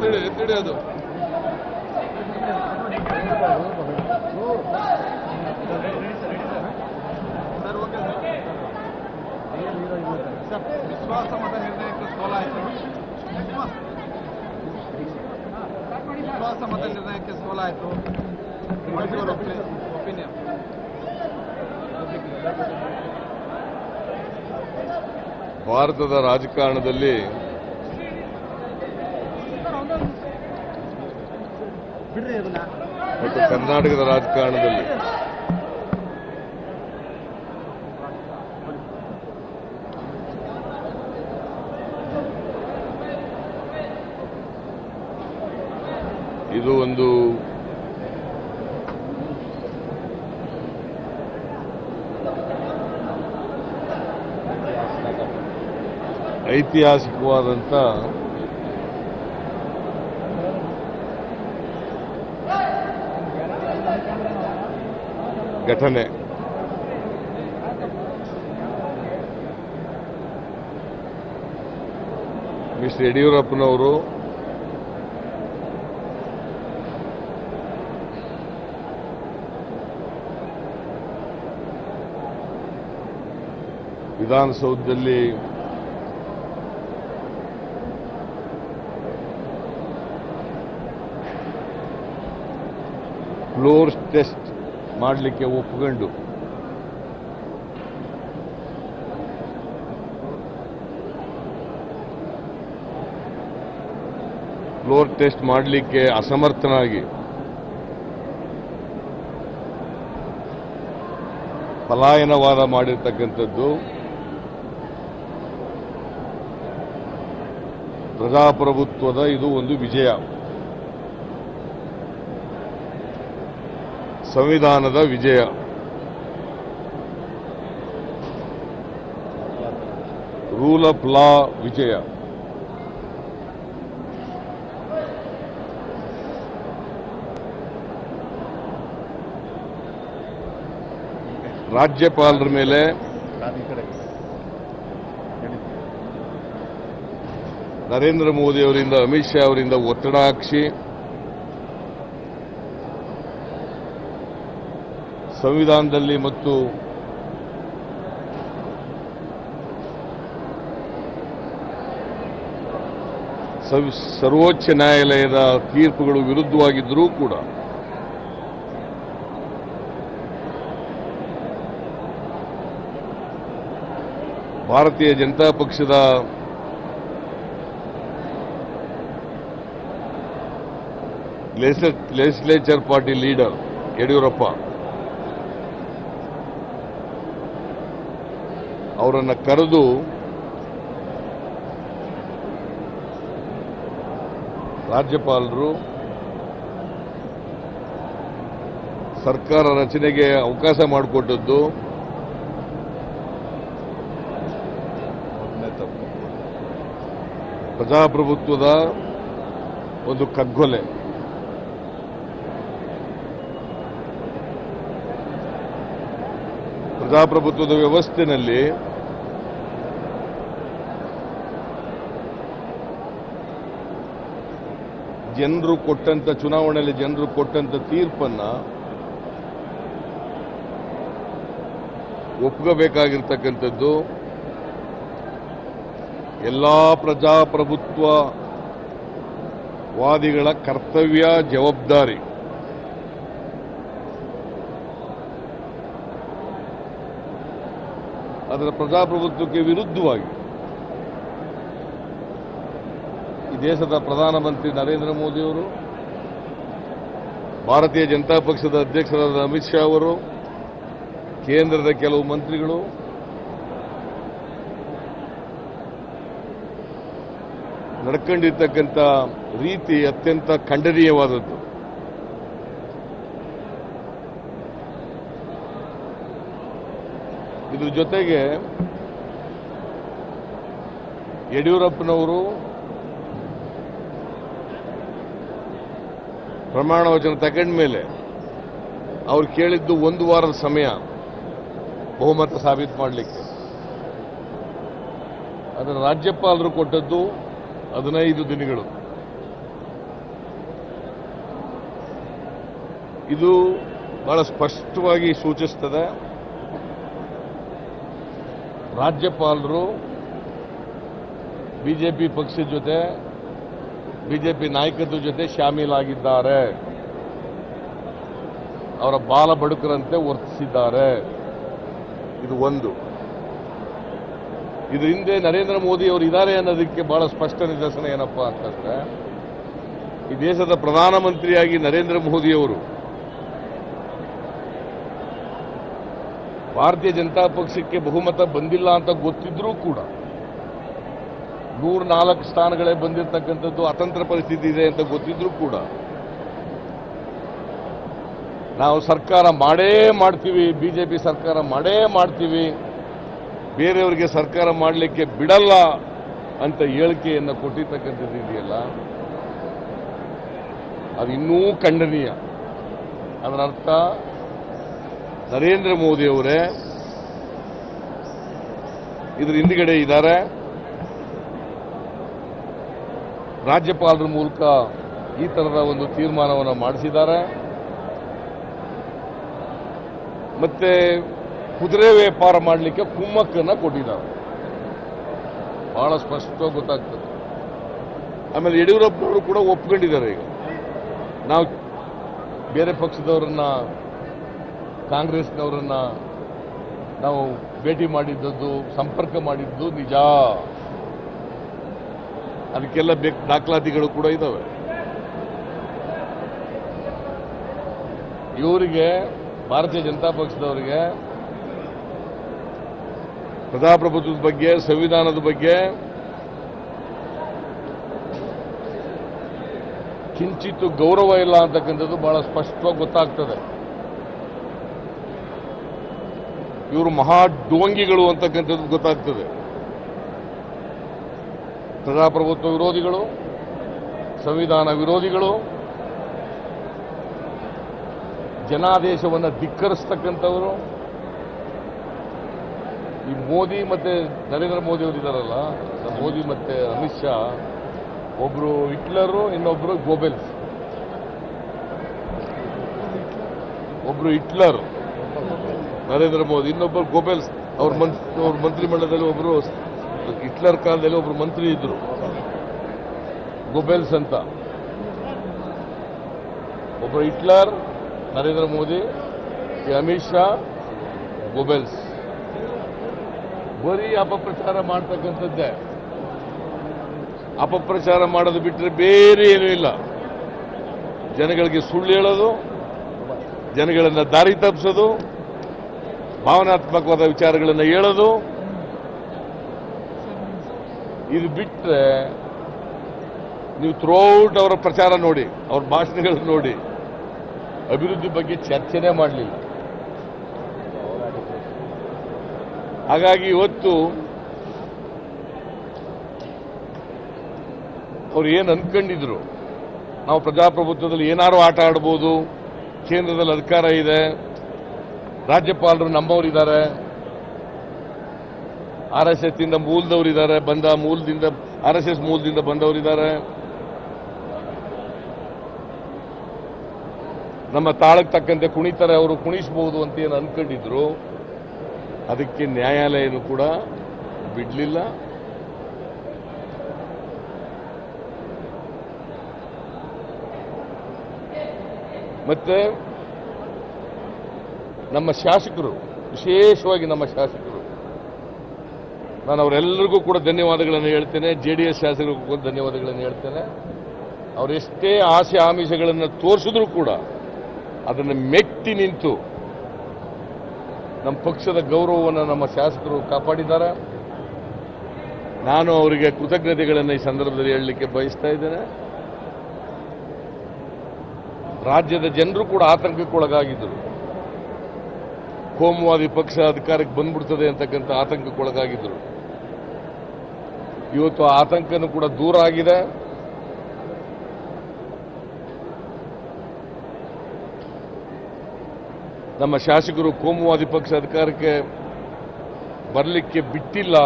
ಅದು. ಸರ್ ವಿಶ್ವಾಸ ಮತ ನಿರ್ಣಯಕ್ಕೆ ಸೋಲಾಯಿತು ವಿಶ್ವಾಸ ಮತ ನಿರ್ಣಯಕ್ಕೆ ಸೋಲಾಯಿತು ಒಪಿನಿಯನ್ ಭಾರತದ ರಾಜಕಾರಣದಲ್ಲಿ ಮತ್ತು ಕರ್ನಾಟಕದ ರಾಜಕಾರಣದಲ್ಲಿ. ಇದು ಒಂದು ಐತಿಹಾಸಿಕವಾದಂಥ ಘಟನೆ. ಮಿಸ್ಟರ್ ಯಡಿಯೂರಪ್ಪನವರು ವಿಧಾನಸೌಧದಲ್ಲಿ ಫ್ಲೋರ್ ಟೆಸ್ಟ್ ಮಾಡಲಿಕ್ಕೆ ಒಪ್ಪಿಕೊಂಡು ಫ್ಲೋರ್ ಟೆಸ್ಟ್ ಮಾಡಲಿಕ್ಕೆ ಅಸಮರ್ಥನಾಗಿ. ಪಲಾಯನವಾದ ಮಾಡಿರ್ತಕ್ಕಂಥದ್ದು. ಪ್ರಜಾಪ್ರಭುತ್ವದ ಇದು ಒಂದು ವಿಜಯ. ಸಂವಿಧಾನದ ವಿಜಯ. ರೂಲ್ ಆಫ್ ಲಾ ವಿಜಯ. ರಾಜ್ಯಪಾಲರ ಮೇಲೆ ನರೇಂದ್ರ ಮೋದಿ ಅವರಿಂದ, ಅಮಿತ್ ಶಾ ಅವರಿಂದ ಒತ್ತಡ ಹಾಕಿಸಿ ಸಂವಿಧಾನದಲ್ಲಿ ಮತ್ತು ಸರ್ವೋಚ್ಚ ನ್ಯಾಯಾಲಯದ ತೀರ್ಪುಗಳು ವಿರುದ್ಧವಾಗಿದ್ದರೂ ಕೂಡ ಭಾರತೀಯ ಜನತಾ ಪಕ್ಷದ ಲೆಜಿಸ್ಲೇಚರ್ ಪಾರ್ಟಿ ಲೀಡರ್ ಯಡಿಯೂರಪ್ಪ ಅವರನ್ನು ಕರೆದು ರಾಜ್ಯಪಾಲರು ಸರ್ಕಾರ ರಚನೆಗೆ ಅವಕಾಶ ಮಾಡಿಕೊಟ್ಟದ್ದು ಪ್ರಜಾಪ್ರಭುತ್ವದ ಒಂದು ಕಗ್ಗೊಲೆ. ಪ್ರಜಾಪ್ರಭುತ್ವದ ವ್ಯವಸ್ಥೆಯಲ್ಲಿ ಜನರು ಕೊಟ್ಟಂತ ಚುನಾವಣೆಯಲ್ಲಿ ಜನರು ಕೊಟ್ಟಂತ ತೀರ್ಪನ್ನ ಒಪ್ಕೋಬೇಕಾಗಿರ್ತಕ್ಕಂಥದ್ದು ಎಲ್ಲಾ ಪ್ರಜಾಪ್ರಭುತ್ವವಾದಿಗಳ ಕರ್ತವ್ಯ ಜವಾಬ್ದಾರಿ. ಅದರ ಪ್ರಜಾಪ್ರಭುತ್ವಕ್ಕೆ ವಿರುದ್ಧವಾಗಿ ಈ ದೇಶದ ಪ್ರಧಾನಮಂತ್ರಿ ನರೇಂದ್ರ ಮೋದಿಯವರು ಭಾರತೀಯ ಜನತಾ ಪಕ್ಷದ ಅಧ್ಯಕ್ಷರಾದ ಅಮಿತ್ ಶಾ ಅವರು, ಕೇಂದ್ರದ ಕೆಲವು ಮಂತ್ರಿಗಳು, ನಡ್ಕೊಂಡಿರ್ತಕ್ಕಂಥ ರೀತಿ ಅತ್ಯಂತ ಖಂಡನೀಯವಾದದ್ದು. ಇದ್ರ ಜೊತೆಗೆ ಯಡಿಯೂರಪ್ಪನವರು ಪ್ರಮಾಣ ವಚನ ತಗೊಂಡ ಮೇಲೆ ಅವರು ಕೇಳಿದ್ದು ಒಂದು ವಾರದ ಸಮಯ ಬಹುಮತ ಸಾಬೀತು ಮಾಡಲಿಕ್ಕೆ. ಅದರ ರಾಜ್ಯಪಾಲರು ಕೊಟ್ಟದ್ದು ಹದಿನೈದು ದಿನಗಳು. ಇದು ಬಹಳ ಸ್ಪಷ್ಟವಾಗಿ ಸೂಚಿಸ್ತದೆ. ರಾಜ್ಯಪಾಲರು, ಬಿಜೆಪಿ ಪಕ್ಷದ ಜೊತೆ, ಬಿಜೆಪಿ ನಾಯಕತ್ವ ಜೊತೆ ಶಾಮೀಲಾಗಿದ್ದಾರೆ. ಅವರ ಬಾಲ ಬಡುಕರಂತೆ ವರ್ತಿಸಿದ್ದಾರೆ. ಇದು ಒಂದು. ಇದು ಹಿಂದೆ ನರೇಂದ್ರ ಮೋದಿ ಅವರು ಇದ್ದಾರೆ ಅನ್ನೋದಕ್ಕೆ ಬಹಳ ಸ್ಪಷ್ಟ ನಿದರ್ಶನ ಏನಪ್ಪಾ ಅಂತಂದ್ರೆ, ಈ ದೇಶದ ಪ್ರಧಾನಮಂತ್ರಿಯಾಗಿ ನರೇಂದ್ರ ಮೋದಿ ಭಾರತೀಯ ಜನತಾ ಪಕ್ಷಕ್ಕೆ ಬಹುಮತ ಬಂದಿಲ್ಲ ಅಂತ ಗೊತ್ತಿದ್ರೂ ಕೂಡ ನೂರ ನಾಲ್ಕು ಸ್ಥಾನಗಳೇ ಬಂದಿರತಕ್ಕಂಥದ್ದು ಅತಂತ್ರ ಪರಿಸ್ಥಿತಿ ಇದೆ ಅಂತ ಗೊತ್ತಿದ್ರೂ ಕೂಡ ನಾವು ಸರ್ಕಾರ ಮಾಡೇ ಮಾಡ್ತೀವಿ, ಬಿಜೆಪಿ ಸರ್ಕಾರ ಮಾಡೇ ಮಾಡ್ತೀವಿ, ಬೇರೆಯವರಿಗೆ ಸರ್ಕಾರ ಮಾಡಲಿಕ್ಕೆ ಬಿಡಲ್ಲ ಅಂತ ಹೇಳಿಕೆಯನ್ನು ಕೊಟ್ಟಿರ್ತಕ್ಕಂಥದ್ದು ಇದೆಯಲ್ಲ, ಅದು ಇನ್ನೂ ಖಂಡನೀಯ. ಅದರ ಅರ್ಥ ನರೇಂದ್ರ ಮೋದಿ ಅವರೇ ಇದ್ರ ಹಿಂದ್ಗಡೆ ಇದ್ದಾರೆ. ರಾಜ್ಯಪಾಲರ ಮೂಲಕ ಈ ತರದ ಒಂದು ತೀರ್ಮಾನವನ್ನು ಮಾಡಿಸಿದ್ದಾರೆ. ಮತ್ತೆ ಕುದುರೆ ವ್ಯಾಪಾರ ಮಾಡಲಿಕ್ಕೆ ಕುಮ್ಮಕ್ಕನ್ನ ಕೊಟ್ಟಿದ್ದಾರೆ. ಬಹಳ ಸ್ಪಷ್ಟವಾಗಿ ಗೊತ್ತಾಗ್ತದೆ. ಆಮೇಲೆ ಯಡಿಯೂರಪ್ಪನವರು ಕೂಡ ಒಪ್ಕೊಂಡಿದ್ದಾರೆ ಈಗ. ನಾವು ಬೇರೆ ಪಕ್ಷದವರನ್ನ ಕಾಂಗ್ರೆಸ್ನವರನ್ನ ನಾವು ಭೇಟಿ ಮಾಡಿದ್ದದ್ದು, ಸಂಪರ್ಕ ಮಾಡಿದ್ದು ನಿಜ. ಅದಕ್ಕೆಲ್ಲ ಬೇಕು ದಾಖಲಾತಿಗಳು ಕೂಡ ಇದ್ದಾವೆ ಇವರಿಗೆ, ಭಾರತೀಯ ಜನತಾ ಪಕ್ಷದವರಿಗೆ, ಪ್ರಜಾಪ್ರಭುತ್ವದ ಬಗ್ಗೆ, ಸಂವಿಧಾನದ ಬಗ್ಗೆ, ಕಿಂಚಿತ್ತು ಗೌರವ ಇಲ್ಲ ಅಂತಕ್ಕಂಥದ್ದು ಬಹಳ ಸ್ಪಷ್ಟವಾಗಿ ಗೊತ್ತಾಗ್ತದೆ. ಇವರು ಮಹಾ ಡೋಂಗಿಗಳು ಅಂತಕ್ಕಂಥದ್ದು ಗೊತ್ತಾಗ್ತದೆ. ಪ್ರಜಾಪ್ರಭುತ್ವ ವಿರೋಧಿಗಳು, ಸಂವಿಧಾನ ವಿರೋಧಿಗಳು, ಜನಾದೇಶವನ್ನು ಧಿಕ್ಕರಿಸ್ತಕ್ಕಂಥವರು. ಈ ಮೋದಿ ಮತ್ತೆ ನರೇಂದ್ರ ಮೋದಿ ಅವರು ಇದ್ದಾರಲ್ಲ ಮೋದಿ ಮತ್ತೆ ಅಮಿತ್ ಶಾ, ಒಬ್ರು ಹಿಟ್ಲರು, ಇನ್ನೊಬ್ರು ಗೋಬೆಲ್ಸ್. ಒಬ್ರು ಹಿಟ್ಲರ್. ನರೇಂದ್ರ ಮೋದಿ, ಇನ್ನೊಬ್ಬರು ಗೋಬೆಲ್ಸ್ ಅವ್ರ ಮಂತ್ ಅವ್ರ ಮಂತ್ರಿಮಂಡಲದಲ್ಲಿ ಒಬ್ಬರು ಹಿಟ್ಲರ್ ಕಾಲದಲ್ಲಿ ಒಬ್ರು ಮಂತ್ರಿ ಇದ್ರು. ಗೋಬೆಲ್ಸ್ ಅಂತ. ಒಬ್ಬರು ಹಿಟ್ಲರ್, ನರೇಂದ್ರ ಮೋದಿ, ಅಮಿತ್ ಶಾ, ಗೋಬೆಲ್ಸ್. ಬರೀ ಅಪಪ್ರಚಾರ ಮಾಡ್ತಕ್ಕಂಥದ್ದೇ. ಅಪಪ್ರಚಾರ ಮಾಡೋದು ಬಿಟ್ಟರೆ ಬೇರೆ ಏನೂ ಇಲ್ಲ. ಜನಗಳಿಗೆ ಸುಳ್ಳು ಹೇಳೋದು, ಜನಗಳನ್ನ ದಾರಿ ತಪ್ಪಿಸೋದು ಭಾವನಾತ್ಮಕವಾದ ವಿಚಾರಗಳನ್ನು ಹೇಳೋದು, ಇದು ಬಿಟ್ಟರೆ ನೀವು ಥ್ರೂಔಟ್ ಅವರ ಪ್ರಚಾರ ನೋಡಿ, ಅವ್ರ ಭಾಷಣಗಳನ್ನು ನೋಡಿ, ಅಭಿವೃದ್ಧಿ ಬಗ್ಗೆ ಚರ್ಚೆನೇ ಮಾಡಲಿಲ್ಲ. ಹಾಗಾಗಿ ಇವತ್ತು ಅವ್ರು ಏನು ಅನ್ಕೊಂಡಿದ್ರು? ನಾವು ಪ್ರಜಾಪ್ರಭುತ್ವದಲ್ಲಿ ಏನಾರು ಆಟ ಆಡ್ಬೋದು, ಕೇಂದ್ರದಲ್ಲಿ ಅಧಿಕಾರ ಇದೆ ರಾಜ್ಯಪಾಲರು ನಮ್ಮವರಿದ್ದಾರೆ. ಆರ್ ಎಸ್ ಎಸ್ ಇಂದ ಮೂಲದವರಿದ್ದಾರೆ, ಬಂದ ಮೂಲದಿಂದ, ಆರ್ ಎಸ್ ಎಸ್ ಮೂಲದಿಂದ ಬಂದವರಿದ್ದಾರೆ. ನಮ್ಮ ತಾಳಕ್ಕೆ ತಕ್ಕಂತೆ ಕುಣಿತಾರೆ ಅವರು ಕುಣಿಸಬಹುದು ಅಂತ ಏನು ಅನ್ಕೊಂಡಿದ್ರು. ಅದಕ್ಕೆ ನ್ಯಾಯಾಲಯನೂ ಕೂಡ ಬಿಡಲಿಲ್ಲ. ಮತ್ತೆ ನಮ್ಮ ಶಾಸಕರು, ವಿಶೇಷವಾಗಿ ನಮ್ಮ ಶಾಸಕರು. ನಾನು ಅವರೆಲ್ಲರಿಗೂ ಕೂಡ ಧನ್ಯವಾದಗಳನ್ನು ಹೇಳ್ತೇನೆ, ಜೆ ಡಿ ಎಸ್ ಶಾಸಕರಿಗೂ ಕೂಡ ಧನ್ಯವಾದಗಳನ್ನು ಹೇಳ್ತೇನೆ. ಅವರೆಷ್ಟೇ ಆಸೆ ಆಮಿಷಗಳನ್ನು ತೋರಿಸಿದ್ರೂ ಕೂಡ ಅದನ್ನು ಮೆಟ್ಟಿ ನಿಂತು ನಮ್ಮ ಪಕ್ಷದ ಗೌರವವನ್ನು ನಮ್ಮ ಶಾಸಕರು ಕಾಪಾಡಿದ್ದಾರೆ. ನಾನು ಅವರಿಗೆ ಕೃತಜ್ಞತೆಗಳನ್ನು ಈ ಸಂದರ್ಭದಲ್ಲಿ ಹೇಳಲಿಕ್ಕೆ ಬಯಸ್ತಾ ಇದ್ದೇನೆ. ರಾಜ್ಯದ ಜನರು ಕೂಡ ಆತಂಕಕ್ಕೊಳಗಾಗಿದ್ದರು. ಕೋಮುವಾದಿ ಪಕ್ಷ ಅಧಿಕಾರಕ್ಕೆ ಬಂದ್ಬಿಡ್ತದೆ ಅಂತಕ್ಕಂಥ ಆತಂಕಕ್ಕೊಳಗಾಗಿದ್ದರು ಇವತ್ತು ಆ ಆತಂಕನೂ ಕೂಡ ದೂರ ಆಗಿದೆ. ನಮ್ಮ ಶಾಸಕರು ಕೋಮುವಾದಿ ಪಕ್ಷ ಅಧಿಕಾರಕ್ಕೆ ಬರಲಿಕ್ಕೆ ಬಿಟ್ಟಿಲ್ಲ.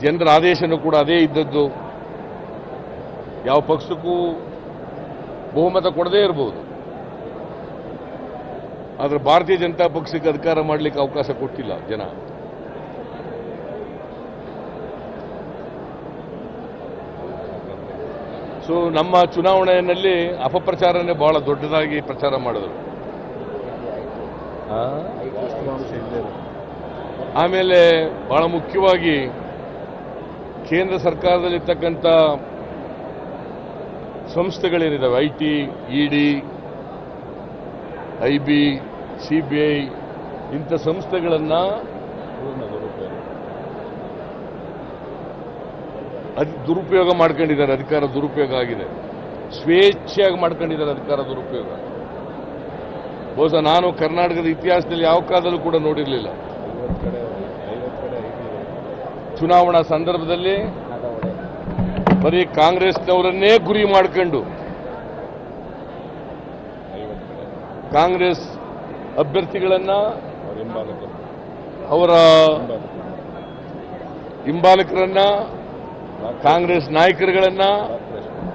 ಜನರ ಆದೇಶನೂ ಕೂಡ ಅದೇ ಇದ್ದದ್ದು. ಯಾವ ಪಕ್ಷಕ್ಕೂ ಬಹುಮತ ಕೊಡದೇ ಇರಬಹುದು ಆದ್ರೆ ಭಾರತೀಯ ಜನತಾ ಪಕ್ಷಕ್ಕೆ ಅಧಿಕಾರ ಮಾಡಲಿಕ್ಕೆ ಅವಕಾಶ ಕೊಟ್ಟಿಲ್ಲ ಜನ. ಸೊ ನಮ್ಮ ಚುನಾವಣೆಯಲ್ಲಿ ಅಪಪ್ರಚಾರನೇ ಬಹಳ ದೊಡ್ಡದಾಗಿ ಪ್ರಚಾರ ಮಾಡಿದ್ರು? ಆಮೇಲೆ ಬಹಳ ಮುಖ್ಯವಾಗಿ ಕೇಂದ್ರ ಸರ್ಕಾರದಲ್ಲಿರ್ತಕ್ಕಂಥ ಸಂಸ್ಥೆಗಳೇನಿದ್ದಾವೆ I T ED I B C B I ಇಂಥ ಸಂಸ್ಥೆಗಳನ್ನು ಅದು ದುರುಪಯೋಗ ಮಾಡ್ಕೊಂಡಿದ್ದಾರೆ, ಅಧಿಕಾರ ದುರುಪಯೋಗ ಆಗಿದೆ. ಸ್ವೇಚ್ಛೆಯಾಗಿ ಮಾಡ್ಕೊಂಡಿದ್ದಾರೆ ಅಧಿಕಾರ ದುರುಪಯೋಗ. ಬಹುಶಃ ನಾನು ಕರ್ನಾಟಕದ ಇತಿಹಾಸದಲ್ಲಿ ಯಾವ ಕಾಲದಲ್ಲೂ ಕೂಡ ನೋಡಿರಲಿಲ್ಲ. ಚುನಾವಣಾ ಸಂದರ್ಭದಲ್ಲಿ ಬರೀ ಕಾಂಗ್ರೆಸ್ನವರನ್ನೇ ಗುರಿ ಮಾಡ್ಕೊಂಡು, ಕಾಂಗ್ರೆಸ್ ಅಭ್ಯರ್ಥಿಗಳನ್ನ ಅವರ ಹಿಂಬಾಲಕರನ್ನ, ಕಾಂಗ್ರೆಸ್ ನಾಯಕರುಗಳನ್ನ,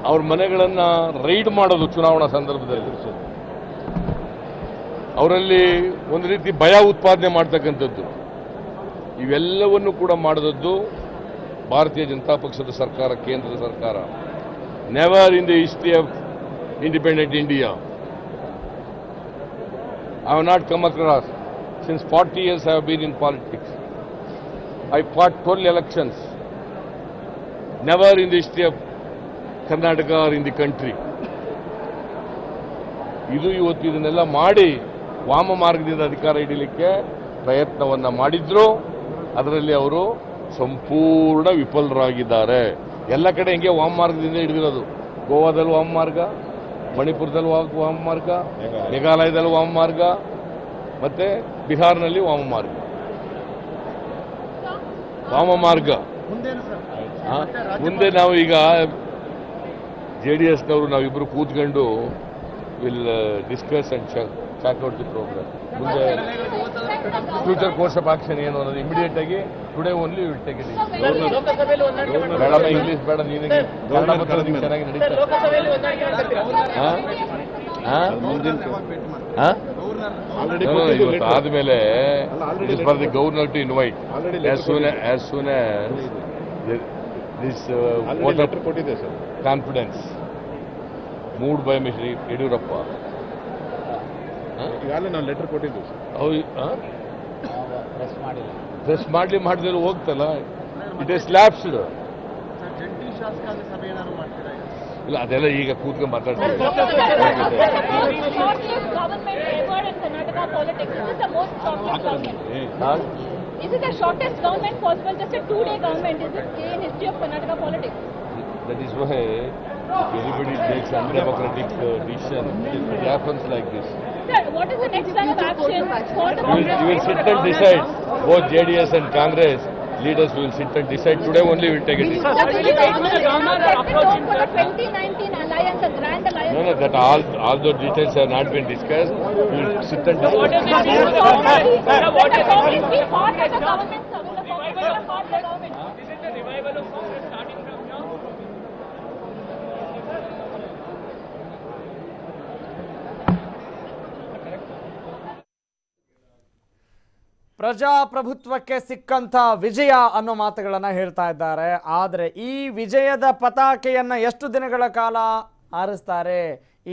ಅವ್ರ ಮನೆಗಳನ್ನ ರೈಡ್ ಮಾಡೋದು ಚುನಾವಣಾ ಸಂದರ್ಭದಲ್ಲಿ. ಅವರಲ್ಲಿ ಒಂದು ರೀತಿ ಭಯ ಉತ್ಪಾದನೆ ಮಾಡ್ತಕ್ಕಂಥದ್ದು. ಇವೆಲ್ಲವನ್ನು ಕೂಡ ಮಾಡಿದದ್ದು ಭಾರತೀಯ ಜನತಾ ಪಕ್ಷದ ಸರ್ಕಾರ ಕೇಂದ್ರ ಸರ್ಕಾರ. Never in the history of independent India I have not come across since forty years I have been in politics I fought twelve elections never in the history of Karnataka or in the country ಇದು ಇವತ್ತು ಇದನ್ನೆಲ್ಲ ಮಾಡಿ ವಾಮ ಮಾರ್ಗದಿಂದ ಅಧಿಕಾರ ಹಿಡೀಲಿಕ್ಕೆ ಪ್ರಯತ್ನವನ್ನು ಮಾಡಿದ್ರು. ಅದರಲ್ಲಿ ಅವರು ಸಂಪೂರ್ಣ ವಿಫಲರಾಗಿದ್ದಾರೆ. ಎಲ್ಲ ಕಡೆ ಹಿಂಗೆ ವಾಮ ಮಾರ್ಗದಿಂದ ಹಿಡಿದಿರೋದು? ಗೋವಾದಲ್ಲಿ ವಾಮ ಮಾರ್ಗ ಮಣಿಪುರದಲ್ಲಿ ವಾಮ ಮಾರ್ಗ ಮೇಘಾಲಯದಲ್ಲಿ ವಾಮ ಮಾರ್ಗ ಮತ್ತೆ ಬಿಹಾರ್ನಲ್ಲಿ ವಾಮ ಮಾರ್ಗ. ವಾಮ ಮಾರ್ಗ? ಮುಂದೆ ನಾವು ಈಗ ಜೆ ಡಿ ಎಸ್ನವರು ನಾವಿಬ್ಬರು ಕೂತ್ಕೊಂಡು will discuss and chalk out the programme ಮುಂದೆ ಫ್ಯೂಚರ್ ಕೋರ್ಸ್ ಆಫ್ ಆಕ್ಷನ್ ಏನು ಅನ್ನೋದು ಇಮಿಡಿಯೇಟ್ ಆಗಿ today only will take it ಬೇಡ ಇಂಗ್ಲಿಷ್ ಬೇಡ ನೀನಿಗೆ ಚೆನ್ನಾಗಿ ನಡೀತಾ ಇವತ್ತು ಆದ್ಮೇಲೆ for the governor to invite as soon as soon this confidence moved by mister Yeddyurappa ಈಗಾಗಲೇ ನಾವು ಲೆಟರ್ ಕೊಟ್ಟಿದ್ದೀವಿ ಸರ್ ಪ್ರೆಸ್ ಮಾಡ್ಲಿ ಮಾಡಿದ್ರೆ ಹೋಗ್ತಲ್ಲ ಇಟ್ ಇಸ್ ಸ್ಲ್ಯಾಬ್ಸ್ಡ್ ಜಂಟಿ ಶಾಸಕಾಂಗ ಸಭೆ ಏನಾದ್ರು ಮಾಡ್ತೀರಾ ಇಲ್ಲ ಅದೆಲ್ಲ ಈಗ ಕೂತ್ಕೊಂಡು ಮಾತಾಡ್ತೀವಿ shortest government ever in Karnataka politics. This is the most shortest government. ಹಾ? This is the shortest government possible, just a two-day government. Is it in history of Karnataka politics? That is why everybody takes undemocratic uh, decision. It happens like this. Sir, what is the next plan action? for you, will sit and decide, both JDS and Congress leaders will sit and decide. Today only we'll take a decision. No, no, that all, all those details have not been discussed. We'll sit and decide. What is the government service? ಪ್ರಜಾಪ್ರಭುತ್ವಕ್ಕೆ ಸಿಕ್ಕಂಥ ವಿಜಯ ಅನ್ನೋ ಮಾತುಗಳನ್ನು ಹೇಳ್ತಾ ಇದ್ದಾರೆ. ಆದರೆ ಈ ವಿಜಯದ ಪತಾಕೆಯನ್ನು ಎಷ್ಟು ದಿನಗಳ ಕಾಲ ಆರಿಸ್ತಾರೆ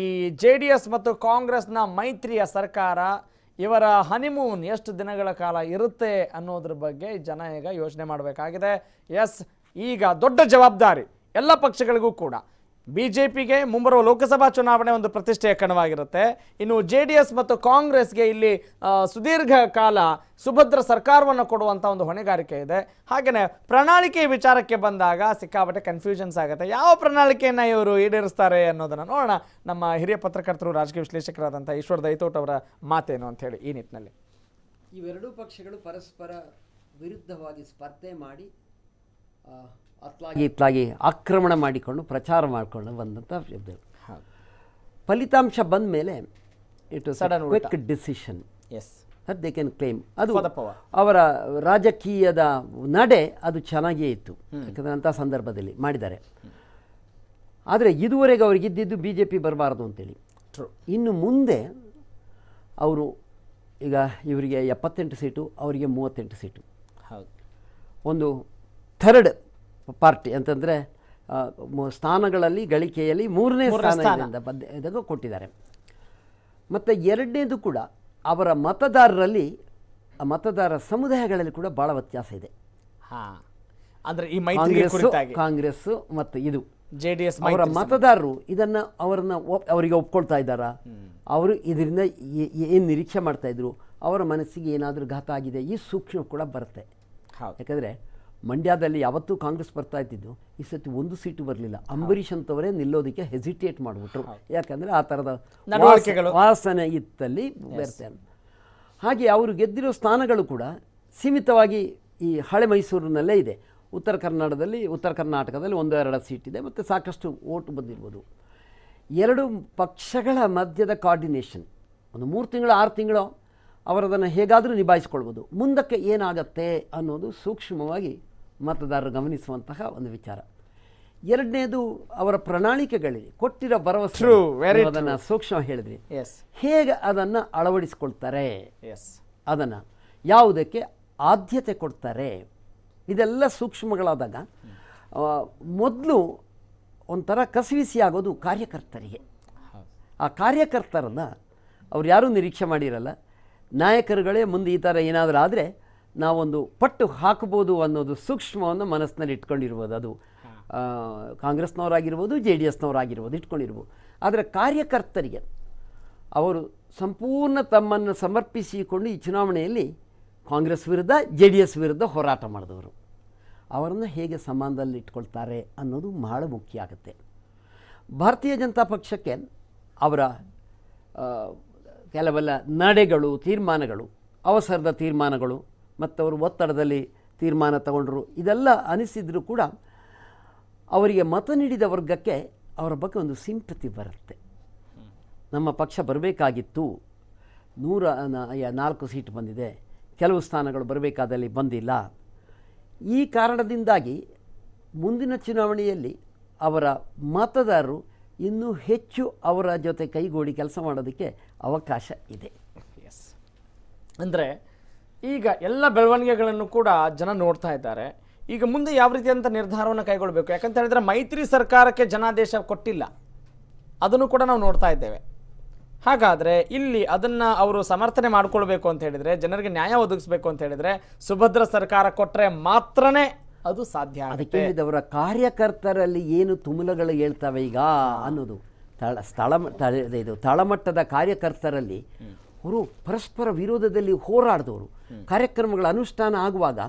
ಈ ಜೆ ಡಿ ಎಸ್ ಮತ್ತು ಕಾಂಗ್ರೆಸ್ನ ಮೈತ್ರಿಯ ಸರ್ಕಾರ ಇವರ ಹನಿಮೂನ್ ಎಷ್ಟು ದಿನಗಳ ಕಾಲ ಇರುತ್ತೆ ಅನ್ನೋದ್ರ ಬಗ್ಗೆ ಜನ ಈಗ ಯೋಚನೆ ಮಾಡಬೇಕಾಗಿದೆ. ಎಸ್, ಈಗ ದೊಡ್ಡ ಜವಾಬ್ದಾರಿ ಎಲ್ಲ ಪಕ್ಷಗಳಿಗೂ ಕೂಡ. ಬಿ ಜೆ ಪಿಗೆ ಮುಂಬರುವ ಲೋಕಸಭಾ ಚುನಾವಣೆ ಒಂದು ಪ್ರತಿಷ್ಠೆಯ ಕಣವಾಗಿರುತ್ತೆ. ಇನ್ನು ಜೆ ಡಿ ಎಸ್ ಮತ್ತು ಕಾಂಗ್ರೆಸ್ಗೆ ಇಲ್ಲಿ ಸುದೀರ್ಘ ಕಾಲ ಸುಭದ್ರ ಸರ್ಕಾರವನ್ನು ಕೊಡುವಂಥ ಒಂದು ಹೊಣೆಗಾರಿಕೆ ಇದೆ. ಹಾಗೆಯೇ ಪ್ರಣಾಳಿಕೆ ವಿಚಾರಕ್ಕೆ ಬಂದಾಗ ಸಿಕ್ಕಾಪಟ್ಟೆ ಕನ್ಫ್ಯೂಷನ್ಸ್ ಆಗುತ್ತೆ. ಯಾವ ಪ್ರಣಾಳಿಕೆಯನ್ನು ಇವರು ಈಡೇರಿಸ್ತಾರೆ ಅನ್ನೋದನ್ನು ನೋಡೋಣ. ನಮ್ಮ ಹಿರಿಯ ಪತ್ರಕರ್ತರು, ರಾಜಕೀಯ ವಿಶ್ಲೇಷಕರಾದಂಥ ಈಶ್ವರ್ ದೈತೋಟ್ ಅವರ ಮಾತೇನು ಅಂತ ಹೇಳಿ ಈ ನಿಟ್ಟಿನಲ್ಲಿ. ಇವೆರಡೂ ಪಕ್ಷಗಳು ಪರಸ್ಪರ ವಿರುದ್ಧವಾಗಿ ಸ್ಪರ್ಧೆ ಮಾಡಿ ಅತ್ಲಾಗಿ ಇತ್ಲಾಗಿ ಆಕ್ರಮಣ ಮಾಡಿಕೊಂಡು ಪ್ರಚಾರ ಮಾಡಿಕೊಂಡು ಬಂದಂಥ ಇದು. ಫಲಿತಾಂಶ ಬಂದ ಮೇಲೆ it sudden. Quick decision so that they can claim ಅದು. ಅವರ ರಾಜಕೀಯದ ನಡೆ ಅದು ಚೆನ್ನಾಗಿಯೇ ಇತ್ತು. ಯಾಕಂದರೆ ಅಂಥ ಸಂದರ್ಭದಲ್ಲಿ ಮಾಡಿದ್ದಾರೆ. ಆದರೆ ಇದುವರೆಗೆ ಅವ್ರಿಗಿದ್ದಿದ್ದು ಬಿ ಜೆ ಪಿ ಬರಬಾರ್ದು ಅಂತೇಳಿ. ಇನ್ನು ಮುಂದೆ ಅವರು ಈಗ ಇವರಿಗೆ ಎಪ್ಪತ್ತೆಂಟು ಸೀಟು ಅವರಿಗೆ ಮೂವತ್ತೆಂಟು ಸೀಟು. ಹೌದು. ಒಂದು ಥರ್ಡ್ ಪಾರ್ಟಿ ಅಂತಂದರೆ ಸ್ಥಾನಗಳಲ್ಲಿ ಗಳಿಕೆಯಲ್ಲಿ ಮೂರನೇ ಮೂರನೇ ಸ್ಥಾನ. ಸ್ಥಾನದಿಂದ ಬಂದ ಕೊಟ್ಟಿದ್ದಾರೆ. ಮತ್ತು ಎರಡನೇದು ಕೂಡ ಅವರ ಮತದಾರರಲ್ಲಿ ಮತದಾರ ಸಮುದಾಯಗಳಲ್ಲಿ ಕೂಡ ಭಾಳ ವ್ಯತ್ಯಾಸ ಇದೆ. ಹಾಂ. ಅಂದರೆ ಈ ಮೈತ್ರಿ ಕಾಂಗ್ರೆಸ್ಸು ಕಾಂಗ್ರೆಸ್ಸು ಮತ್ತು ಇದು. ಜೆ ಡಿ ಎಸ್ ಅವರ ಮತದಾರರು ಇದನ್ನು ಅವರನ್ನ ಅವರಿಗೆ ಒಪ್ಕೊಳ್ತಾ ಇದ್ದಾರಾ? ಅವರು ಇದರಿಂದ ಏನು ನಿರೀಕ್ಷೆ ಮಾಡ್ತಾ ಇದ್ರು? ಅವರ ಮನಸ್ಸಿಗೆ ಏನಾದರೂ ಘಾತ ಆಗಿದೆ? ಈ ಸೂಕ್ಷ್ಮ ಕೂಡ ಬರುತ್ತೆ. ಯಾಕಂದರೆ ಮಂಡ್ಯದಲ್ಲಿ ಯಾವತ್ತೂ ಕಾಂಗ್ರೆಸ್ ಬರ್ತಾ ಇದ್ದಿದ್ದು ಈ ಸತಿ ಒಂದು ಸೀಟು ಬರಲಿಲ್ಲ. ಅಂಬರೀಷ್ ಅಂತವರೇ ನಿಲ್ಲೋದಕ್ಕೆ ಹೆಸಿಟೇಟ್ ಮಾಡಿಬಿಟ್ರು. ಯಾಕಂದರೆ ಆ ಥರದ ವಾಸನೆ ಇತ್ತಲ್ಲಿ ಬರ್ತೇನೆ ಹಾಗೆ ಅವರು ಗೆದ್ದಿರೋ ಸ್ಥಾನಗಳು ಕೂಡ ಸೀಮಿತವಾಗಿ ಈ ಹಳೆ ಮೈಸೂರಿನಲ್ಲೇ ಇದೆ. ಉತ್ತರ ಕರ್ನಾಟಕದಲ್ಲಿ ಉತ್ತರ ಕರ್ನಾಟಕದಲ್ಲಿ ಒಂದು ಎರಡು ಸೀಟ್ ಇದೆ ಮತ್ತು ಸಾಕಷ್ಟು ಓಟು ಬಂದಿರ್ಬೋದು. ಎರಡು ಪಕ್ಷಗಳ ಮಧ್ಯದ ಕಾರ್ಡಿನೇಷನ್ ಒಂದು ಮೂರು ತಿಂಗಳು ಆರು ತಿಂಗಳು ಅವರದನ್ನು ಹೇಗಾದರೂ ನಿಭಾಯಿಸ್ಕೊಳ್ಬೋದು. ಮುಂದಕ್ಕೆ ಏನಾಗತ್ತೆ ಅನ್ನೋದು ಸೂಕ್ಷ್ಮವಾಗಿ ಮತದಾರರು ಗಮನಿಸುವಂತಹ ಒಂದು ವಿಚಾರ. ಎರಡನೇದು ಅವರ ಪ್ರಣಾಳಿಕೆಗಳಿಗೆ ಕೊಟ್ಟಿರೋ ಭರವಸೆ. ಅದನ್ನು ಸೂಕ್ಷ್ಮ ಹೇಳಿದ್ರಿ. ಎಸ್ ಹೇಗೆ ಅದನ್ನು ಅಳವಡಿಸ್ಕೊಳ್ತಾರೆ? ಎಸ್ ಅದನ್ನು ಯಾವುದಕ್ಕೆ? ಆದ್ಯತೆ ಕೊಡ್ತಾರೆ. ಇದೆಲ್ಲ ಸೂಕ್ಷ್ಮಗಳಾದಾಗ ಮೊದಲು ಒಂಥರ ಕಸಿವಿಸಿ ಆಗೋದು ಕಾರ್ಯಕರ್ತರಿಗೆ. ಆ ಕಾರ್ಯಕರ್ತರನ್ನು ಅವ್ರು ಯಾರೂ ನಿರೀಕ್ಷೆ ಮಾಡಿರಲ್ಲ. ನಾಯಕರುಗಳೇ ಮುಂದೆ ಈ ಥರ ಏನಾದರೂ ಆದರೆ ನಾವೊಂದು ಪಟ್ಟು ಹಾಕಬಹುದು ಅನ್ನೋದು ಸೂಕ್ಷ್ಮವನ್ನು ಮನಸ್ಸಿನಲ್ಲಿ ಇಟ್ಕೊಂಡಿರ್ಬೋದು. ಅದು ಕಾಂಗ್ರೆಸ್ನವರಾಗಿರ್ಬೋದು, ಜೆ ಡಿ ಎಸ್ನವರಾಗಿರ್ಬೋದು, ಇಟ್ಕೊಂಡಿರ್ಬೋದು. ಆದರೆ ಕಾರ್ಯಕರ್ತರಿಗೆ ಅವರು ಸಂಪೂರ್ಣ ತಮ್ಮನ್ನು ಸಮರ್ಪಿಸಿಕೊಂಡು ಈ ಚುನಾವಣೆಯಲ್ಲಿ ಕಾಂಗ್ರೆಸ್ ವಿರುದ್ಧ, ಜೆ ಡಿ ಎಸ್ ವಿರುದ್ಧ ಹೋರಾಟ ಮಾಡಿದವರು. ಅವರನ್ನು ಹೇಗೆ ಸಮಾನದಲ್ಲಿ ಇಟ್ಕೊಳ್ತಾರೆ ಅನ್ನೋದು ಬಹಳ ಮುಖ್ಯ ಆಗುತ್ತೆ. ಭಾರತೀಯ ಜನತಾ ಪಕ್ಷಕ್ಕೆ ಅವರ ಕೆಲವೆಲ್ಲ ನಡೆಗಳು, ತೀರ್ಮಾನಗಳು, ಅವಸರದ ತೀರ್ಮಾನಗಳು ಮತ್ತು ಅವರು ಒತ್ತಡದಲ್ಲಿ ತೀರ್ಮಾನ ತಗೊಂಡರು. ಇದೆಲ್ಲ ಅನಿಸಿದರೂ ಕೂಡ ಅವರಿಗೆ ಮತ ನೀಡಿದ ವರ್ಗಕ್ಕೆ ಅವರ ಬಗ್ಗೆ ಒಂದು ಸಿಂಪತಿ ಬರುತ್ತೆ. ನಮ್ಮ ಪಕ್ಷ ಬರಬೇಕಾಗಿತ್ತು. ನೂರ ನಾಲ್ಕು ಸೀಟ್ ಬಂದಿದೆ. ಕೆಲವು ಸ್ಥಾನಗಳು ಬರಬೇಕಾದಲ್ಲಿ ಬಂದಿಲ್ಲ. ಈ ಕಾರಣದಿಂದಾಗಿ ಮುಂದಿನ ಚುನಾವಣೆಯಲ್ಲಿ ಅವರ ಮತದಾರರು ಇನ್ನೂ ಹೆಚ್ಚು ಅವರ ಜೊತೆ ಕೈಗೂಡಿ ಕೆಲಸ ಮಾಡೋದಕ್ಕೆ ಅವಕಾಶ ಇದೆ. ಎಸ್ ಅಂದರೆ ಈಗ ಎಲ್ಲ ಬೆಳವಣಿಗೆಗಳನ್ನು ಕೂಡ ಜನ ನೋಡ್ತಾ ಇದ್ದಾರೆ. ಈಗ ಮುಂದೆ ಯಾವ ರೀತಿಯಂಥ ನಿರ್ಧಾರವನ್ನು ಕೈಗೊಳ್ಳಬೇಕು ಯಾಕಂತ ಹೇಳಿದ್ರೆ ಮೈತ್ರಿ ಸರ್ಕಾರಕ್ಕೆ ಜನಾದೇಶ ಕೊಟ್ಟಿಲ್ಲ. ಅದನ್ನು ಕೂಡ ನಾವು ನೋಡ್ತಾ ಇದ್ದೇವೆ. ಹಾಗಾದರೆ ಇಲ್ಲಿ ಅದನ್ನು ಅವರು ಸಮರ್ಥನೆ ಮಾಡಿಕೊಳ್ಬೇಕು ಅಂತ ಹೇಳಿದರೆ ಜನರಿಗೆ ನ್ಯಾಯ ಒದಗಿಸ್ಬೇಕು ಅಂತ ಹೇಳಿದರೆ ಸುಭದ್ರ ಸರ್ಕಾರ ಕೊಟ್ಟರೆ ಮಾತ್ರನೇ ಅದು ಸಾಧ್ಯ ಅದಕ್ಕೆ ಅವರ ಕಾರ್ಯಕರ್ತರಲ್ಲಿ ಏನು ತುಮುಲಗಳು ಹೇಳ್ತವೆ ಈಗ ಅನ್ನೋದು. ತಳ ಸ್ಥಳ ಇದು ತಳಮಟ್ಟದ ಕಾರ್ಯಕರ್ತರಲ್ಲಿ ಅವರು ಪರಸ್ಪರ ವಿರೋಧದಲ್ಲಿ ಹೋರಾಡಿದವರು. ಕಾರ್ಯಕ್ರಮಗಳ ಅನುಷ್ಠಾನ ಆಗುವಾಗ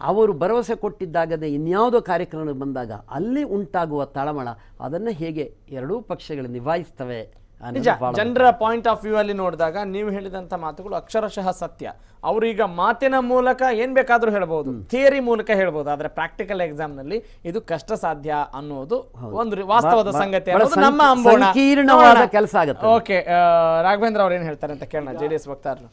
ಅವರು ಭರವಸೆ ಕೊಟ್ಟಿದ್ದಾಗದೆ ಇನ್ಯಾವುದೋ ಕಾರ್ಯಕ್ರಮ ಬಂದಾಗ ಅಲ್ಲಿ ಉಂಟಾಗುವ ತಳಮಳ ಅದನ್ನು ಹೇಗೆ ಎರಡೂ ಪಕ್ಷಗಳು ನಿಭಾಯಿಸ್ತವೆ? ನಿಜ ಜನರ ಪಾಯಿಂಟ್ ಆಫ್ ವ್ಯೂ ಅಲ್ಲಿ ನೋಡಿದಾಗ ನೀವು ಹೇಳಿದಂತ ಮಾತುಗಳು ಅಕ್ಷರಶಃ ಸತ್ಯ. ಅವರು ಈಗ ಮಾತಿನ ಮೂಲಕ ಏನ್ ಬೇಕಾದ್ರೂ ಹೇಳ್ಬಹುದು ಥಿಯರಿ ಮೂಲಕ ಹೇಳ್ಬೋದು ಆದ್ರೆ ಪ್ರಾಕ್ಟಿಕಲ್ ಎಕ್ಸಾಮ್ನಲ್ಲಿ ಇದು ಕಷ್ಟ ಸಾಧ್ಯ ಅನ್ನೋದು ಒಂದು ವಾಸ್ತವದ ಸಂಗತಿ ನಮ್ಮ ಸಂಕೀರ್ಣವಾದ ಕೆಲ್ಸ ಆಗತ್ತೆ. ಓಕೆ ರಾಘವೇಂದ್ರ ಅವ್ರು ಏನ್ ಹೇಳ್ತಾರೆ ಅಂತ ಕೇಳೋಣ ಜೆಡಿಎಸ್ ಡಿ ಎಸ್ ವಕ್ತಾರರು.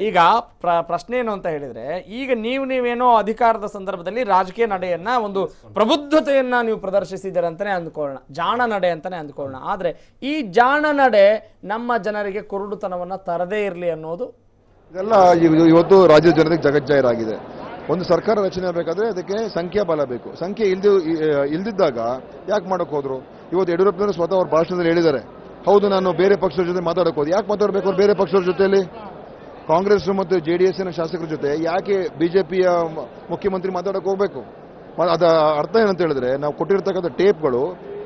ಈಗ ಪ್ರ ಪ್ರಶ್ನೆ ಏನು ಅಂತ ಹೇಳಿದ್ರೆ ಈಗ ನೀವು ನೀವೇನೋ ಅಧಿಕಾರದ ಸಂದರ್ಭದಲ್ಲಿ ರಾಜಕೀಯ ನಡೆಯನ್ನ ಒಂದು ಪ್ರಬುದ್ಧತೆಯನ್ನ ನೀವು ಪ್ರದರ್ಶಿಸಿದ್ದೀರ ಅಂತಾನೆ ಅಂದ್ಕೊಳ್ಳೋಣ. ಜಾಣ ನಡೆ ಅಂತಾನೆ ಅಂದ್ಕೊಳ್ಳೋಣ. ಆದ್ರೆ ಈ ಜಾಣ ನಡೆ ನಮ್ಮ ಜನರಿಗೆ ಕುರುಡುತನವನ್ನ ತರದೇ ಇರಲಿ ಅನ್ನೋದು? ಇದೆಲ್ಲ ಇವ್- ಇವತ್ತು ರಾಜ್ಯದ ಜನರಿಗೆ ಜಗಜ್ಜಾಹೀರಾಗಿದೆ. ಒಂದು ಸರ್ಕಾರ ರಚನೆ ಆಗಬೇಕಾದ್ರೆ ಅದಕ್ಕೆ ಸಂಖ್ಯಾಬಲ ಬೇಕು. ಸಂಖ್ಯೆ ಇಲ್ದಿ ಇಲ್ದಿದ್ದಾಗ ಯಾಕೆ ಮಾಡೋಕೆ ಹೋದ್ರು? ಇವತ್ತು ಯಡಿಯೂರಪ್ಪನವರು ಸ್ವತಃ ಅವ್ರ ಭಾಷಣದಲ್ಲಿ ಹೇಳಿದ್ದಾರೆ. ಹೌದು ನಾನು ಬೇರೆ ಪಕ್ಷದ ಜೊತೆ ಮಾತಾಡೋಕೆ ಹೋದೆ. ಯಾಕೆ ಮಾತಾಡಬೇಕು ಅವ್ರು ಬೇರೆ ಪಕ್ಷದ ಜೊತೆಯಲ್ಲಿ? ಕಾಂಗ್ರೆಸ್ ಮತ್ತು ಜೆ ಡಿ ಎಸ್ನ ಶಾಸಕರ ಜೊತೆ ಯಾಕೆ ಬಿಜೆಪಿಯ ಮುಖ್ಯಮಂತ್ರಿ ಮಾತಾಡೋಕೆ ಹೋಗ್ಬೇಕು? ಅದ ಅರ್ಥ ಏನಂತ ಹೇಳಿದ್ರೆ ನಾವು ಕೊಟ್ಟಿರ್ತಕ್ಕಂಥ ಟೇಪ್ಗಳು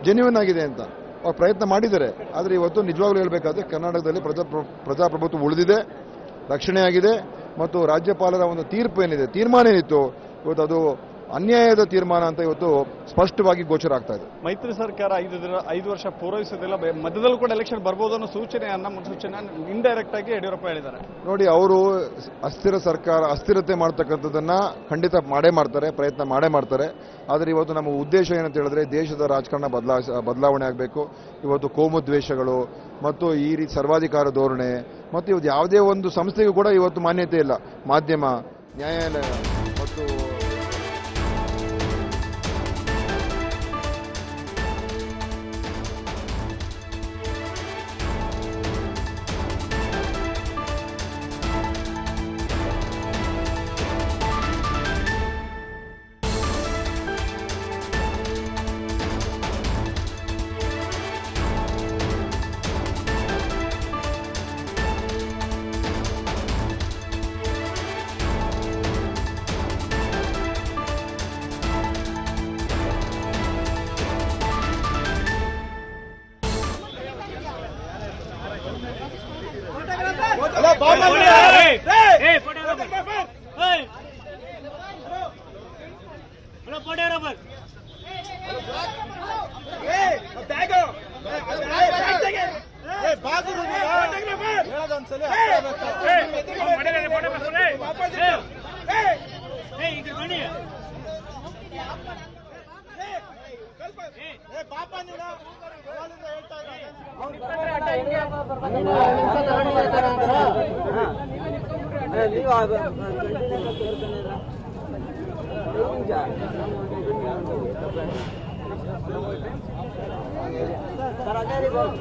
ಜೆನ್ಯೂನ್ ಆಗಿದೆ ಅಂತ. ಅವ್ರು ಪ್ರಯತ್ನ ಮಾಡಿದ್ದಾರೆ. ಆದರೆ ಇವತ್ತು ನಿಜವಾಗ್ಲೂ ಹೇಳಬೇಕಾದ್ರೆ ಕರ್ನಾಟಕದಲ್ಲಿ ಪ್ರಜಾ ಪ್ರಜಾಪ್ರಭುತ್ವ ಉಳಿದಿದೆ ರಕ್ಷಣೆ ಆಗಿದೆ ಮತ್ತು ರಾಜ್ಯಪಾಲರ ಒಂದು ತೀರ್ಪು ಏನಿದೆ ತೀರ್ಮಾನ ಏನಿತ್ತು ಇವತ್ತು ಅದು ಅನ್ಯಾಯದ ತೀರ್ಮಾನ ಅಂತ ಇವತ್ತು ಸ್ಪಷ್ಟವಾಗಿ ಗೋಚರ ಆಗ್ತಾ ಇದೆ. ಮೈತ್ರಿ ಸರ್ಕಾರ ಐದು ದಿನ ಐದು ವರ್ಷ ಪೂರೈಸೋದಿಲ್ಲ ಮಧ್ಯದಲ್ಲೂ ಕೂಡ ಎಲೆಕ್ಷನ್ ಬರ್ಬೋದು ಅನ್ನೋ ಸೂಚನೆ ಅನ್ನ ಮುನ್ಸೂಚನೆ ಇಂಡೈರೆಕ್ಟ್ ಆಗಿ ಯಡಿಯೂರಪ್ಪ ಹೇಳಿದ್ದಾರೆ. ನೋಡಿ ಅವರು ಅಸ್ಥಿರ ಸರ್ಕಾರ ಅಸ್ಥಿರತೆ ಮಾಡ್ತಕ್ಕಂಥದ್ದನ್ನ ಖಂಡಿತ ಮಾಡೇ ಮಾಡ್ತಾರೆ ಪ್ರಯತ್ನ ಮಾಡೇ ಮಾಡ್ತಾರೆ. ಆದರೆ ಇವತ್ತು ನಮ್ಮ ಉದ್ದೇಶ ಏನಂತ ಹೇಳಿದ್ರೆ ದೇಶದ ರಾಜಕಾರಣ ಬದಲಾ ಬದಲಾವಣೆ ಆಗಬೇಕು. ಇವತ್ತು ಕೋಮು ದ್ವೇಷಗಳು ಮತ್ತು ಈ ರೀತಿ ಸರ್ವಾಧಿಕಾರ ಧೋರಣೆ ಮತ್ತು ಇವತ್ತು ಯಾವುದೇ ಒಂದು ಸಂಸ್ಥೆಗೂ ಕೂಡ ಇವತ್ತು ಮಾನ್ಯತೆ ಇಲ್ಲ. ಮಾಧ್ಯಮ ನ್ಯಾಯಾಲಯ.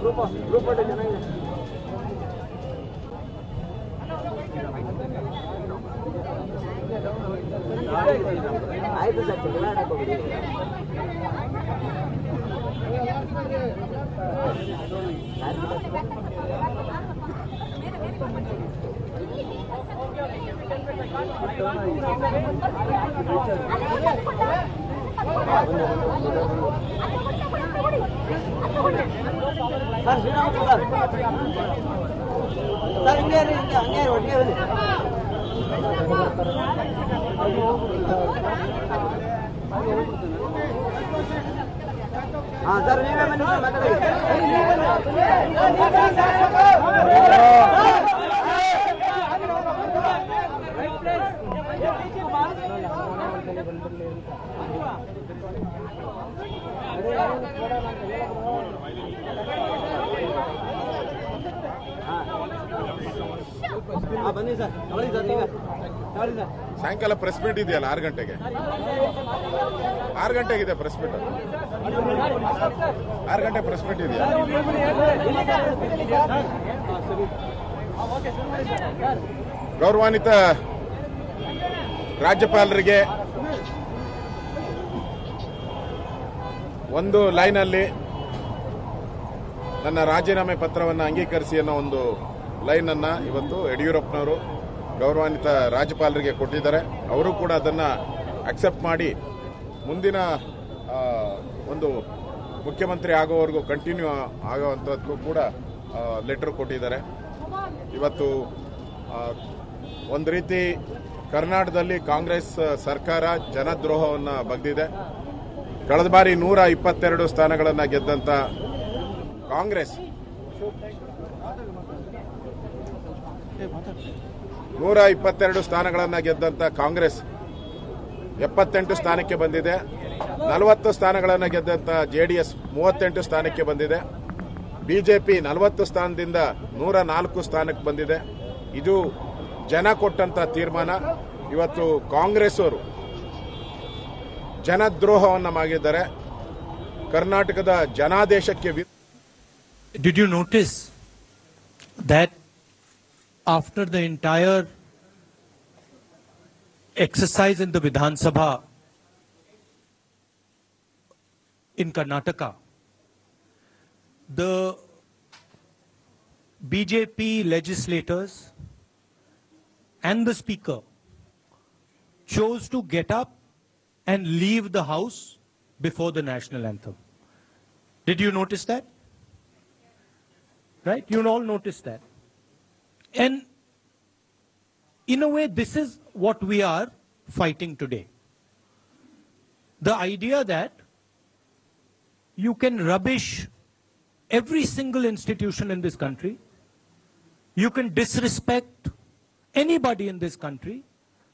ಗ್ರೂಪ್ ಗ್ರೂಪ್ ಫೋಟೋ ಚೆನ್ನಾಗಿದೆ ಆಯ್ತು ಸರ್ ಚಿಕ್ಕ ಆಡಕ್ಕೆ ಅದೇ சார் ஸ்ரீராம் சார் சார் இங்கே இருக்கு அங்கே ஒட்டியே வந்து ஆ சார் நீங்க மாட்டாடுங்க ಸಾಯಂಕಾಲ ಪ್ರೆಸ್ ಮೀಟ್ ಇದೆಯಲ್ಲ ಆರು ಗಂಟೆಗೆ? ಆರು ಗಂಟೆಗಿದೆ ಪ್ರೆಸ್ ಮೀಟ್ ಆರು ಗಂಟೆ ಪ್ರೆಸ್ ಮೀಟ್ ಇದೆಯಾ? ಗೌರವಾನ್ವಿತ ರಾಜ್ಯಪಾಲರಿಗೆ ಒಂದು ಲೈನಲ್ಲಿ ನನ್ನ ರಾಜೀನಾಮೆ ಪತ್ರವನ್ನು ಅಂಗೀಕರಿಸಿ ಅನ್ನೋ ಒಂದು ಲೈನನ್ನು ಇವತ್ತು ಯಡಿಯೂರಪ್ಪನವರು ಗೌರವಾನ್ವಿತ ರಾಜ್ಯಪಾಲರಿಗೆ ಕೊಟ್ಟಿದ್ದಾರೆ. ಅವರು ಕೂಡ ಅದನ್ನು ಅಕ್ಸೆಪ್ಟ್ ಮಾಡಿ ಮುಂದಿನ ಒಂದು ಮುಖ್ಯಮಂತ್ರಿ ಆಗೋವರೆಗೂ ಕಂಟಿನ್ಯೂ ಆಗೋವಂಥದ್ದು ಕೂಡ ಲೆಟರ್ ಕೊಟ್ಟಿದ್ದಾರೆ. ಇವತ್ತು ಒಂದು ರೀತಿ ಕರ್ನಾಟಕದಲ್ಲಿ ಕಾಂಗ್ರೆಸ್ ಸರ್ಕಾರ ಜನದ್ರೋಹವನ್ನು ಬಗ್ದಿದೆ. ಕಳೆದ ಬಾರಿ ನೂರ ಇಪ್ಪತ್ತೆರಡು ಸ್ಥಾನಗಳನ್ನು ಗೆದ್ದಂತ ಕಾಂಗ್ರೆಸ್. ನೂರ ಇಪ್ಪತ್ತೆರಡು ಸ್ಥಾನಗಳನ್ನು ಗೆದ್ದಂತ ಕಾಂಗ್ರೆಸ್ ಎಪ್ಪತ್ತೆಂಟು ಸ್ಥಾನಕ್ಕೆ ಬಂದಿದೆ. ನಲವತ್ತು ಸ್ಥಾನಗಳನ್ನು ಗೆದ್ದಂತ ಜೆಡಿಎಸ್ ಮೂವತ್ತೆಂಟು ಸ್ಥಾನಕ್ಕೆ ಬಂದಿದೆ. ಬಿಜೆಪಿ ನಲವತ್ತು ಸ್ಥಾನದಿಂದ ನೂರ ನಾಲ್ಕು ಸ್ಥಾನಕ್ಕೆ ಬಂದಿದೆ. ಇದು ಜನ ಕೊಟ್ಟಂತ ತೀರ್ಮಾನ. ಇವತ್ತು ಕಾಂಗ್ರೆಸ್ ಅವರು ಜನದ್ರೋಹವನ್ನು ಮಾಡಿದ್ದಾರೆ. ಕರ್ನಾಟಕದ ಜನಾದೇಶಕ್ಕೆ did you notice that after the entire exercise in the Vidhan Sabha in Karnataka, the BJP legislators and the speaker chose to get up and leave the house before the national anthem. Did you notice that? Right? You'll all noticed that. And in a way, this is what we are fighting today. The idea that you can rubbish every single institution in this country, you can disrespect anybody in this country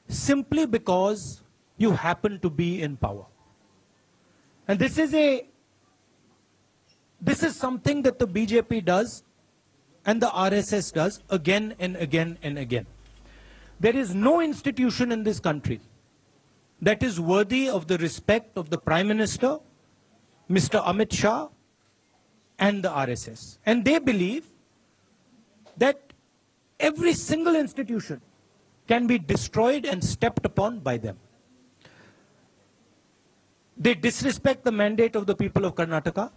simply because you happen to be in power. And this is a this is something that the BJP does and the RSS does again and again and again. There is no institution in this country that is worthy of the respect of the Prime Minister, Mr. Amit Shah, and the RSS. And they believe that every single institution can be destroyed and stepped upon by them. They disrespect the mandate of the people of Karnataka.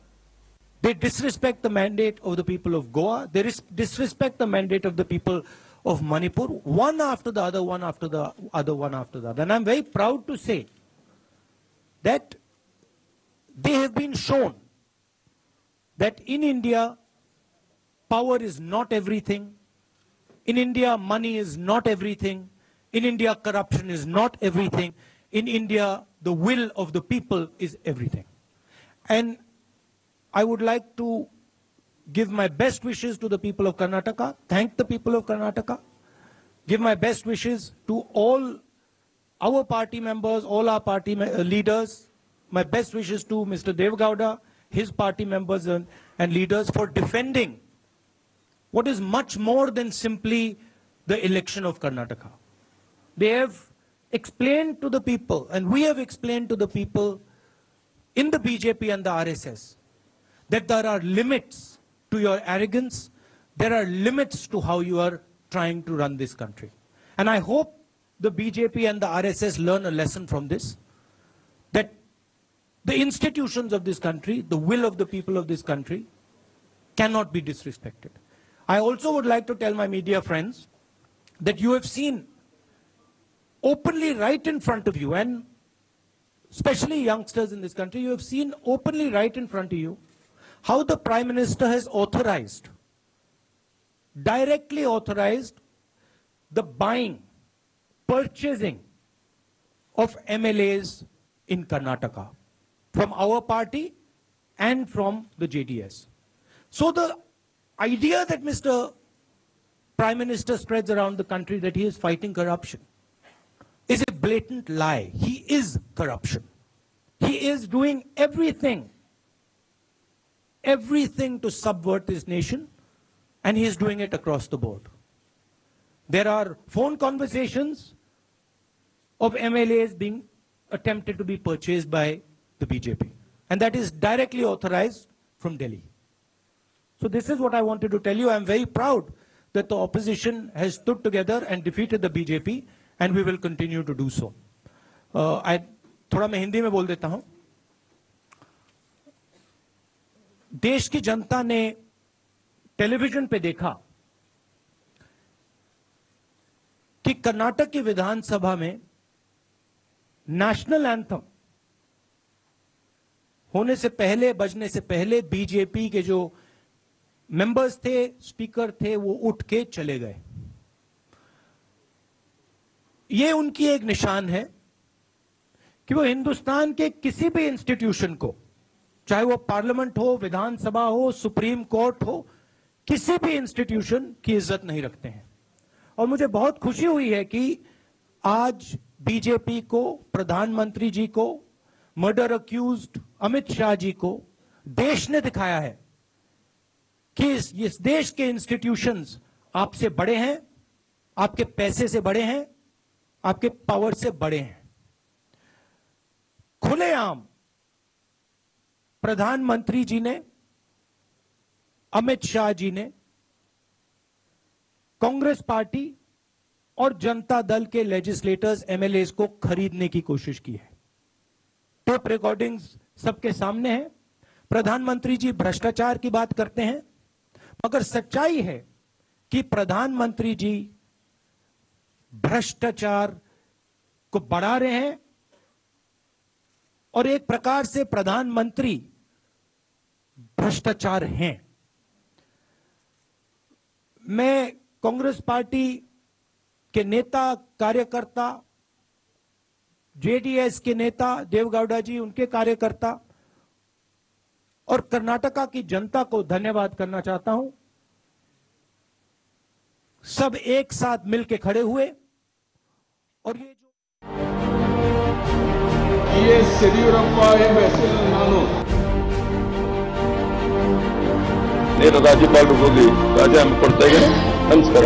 They disrespect the mandate of the people of Goa. They disrespect the mandate of the people of Manipur, one after the other, one after the other, one after the other. And I'm very proud to say that they have been shown that in India, power is not everything. In India, money is not everything. In India, corruption is not everything. In India, the will of the people is everything. And I would like to give my best wishes to the people of Karnataka, thank the people of Karnataka, give my best wishes to all our party members, all our party uh, leaders, my best wishes to Mr. Dev Gowda, his party members and, and leaders for defending what is much more than simply the election of Karnataka. They have explained to the people, and we have explained to the people in the BJP and the RSS that there are limits to your arrogance, there are limits to how you are trying to run this country. And I hope the BJP and the RSS learn a lesson from this that the institutions of this country, the will of the people of this country, cannot be disrespected. I also would like to tell my media friends that you have seen openly right in front of you, and especially youngsters in this country, you have seen openly right in front of you how the Prime Minister has authorized, directly authorized, the buying, purchasing of MLAs in Karnataka from our party and from the JDS. So the idea that Mr. Prime Minister spreads around the country that he is fighting corruption is a blatant lie. He is corruption. He is doing everything, everything to subvert this nation, and he is doing it across the board. There are phone conversations of MLAs being attempted to be purchased by the BJP, and that is directly authorized from Delhi. So this is what I wanted to tell you. I'm very proud that the opposition has stood together and defeated the BJP, and we will continue to do so. Uh, I थोड़ा मैं हिंदी में बोल देता हूं देश की जनता ने television पे देखा कि कर्नाटक की विधानसभा में नेशनल एंथम होने से पहले, बजने से पहले बीजेपी के जो मेंबर्स थे, स्पीकर थे, वो उठ के चले गए। ये उनकी एक निशान है कि वो हिंदुस्तान के किसी भी इंस्टीट्यूशन को चाहे वो पार्लियामेंट हो विधानसभा हो सुप्रीम कोर्ट हो किसी भी इंस्टीट्यूशन की इज़्ज़त नहीं रखते हैं। और मुझे बहुत खुशी हुई है कि आज बीजेपी को प्रधानमंत्री जी को मर्डर अक्यूज अमित शाह जी को देश ने दिखाया है कि इस, इस देश के इंस्टीट्यूशंस आपसे बड़े हैं आपके पैसे से बड़े हैं आपके पावर से बड़े हैं। खुलेआम प्रधानमंत्री जी ने, अमित शाह जी ने, कांग्रेस पार्टी और जनता दल के लेजिस्लेटर्स एमएलए को खरीदने की कोशिश की है। टेप रिकॉर्डिंग्स सबके सामने है। प्रधानमंत्री जी भ्रष्टाचार की बात करते हैं। मगर सच्चाई है कि प्रधानमंत्री जी भ्रष्टाचार को बढ़ा रहे हैं और एक प्रकार से प्रधानमंत्री भ्रष्टाचार हैं मैं कांग्रेस पार्टी के नेता कार्यकर्ता जेडीएस के नेता देवगौड़ा जी उनके कार्यकर्ता और कर्नाटका की जनता को धन्यवाद करना चाहता हूं सब एक साथ मिलकर खड़े हुए और ये जो ಬಿ ಎಸ್ ಯಡಿಯೂರಪ್ಪ ಎಂಬ ಹೆಸರಿನಲ್ಲಿ ನಾನು ನೇರ ರಾಜ್ಯಪಾಲರು ಹೋಗಿ ರಾಜೀನಾಮೆ ಕೊಡ್ತಾ ಇದ್ದೇನೆ ನಮಸ್ಕಾರ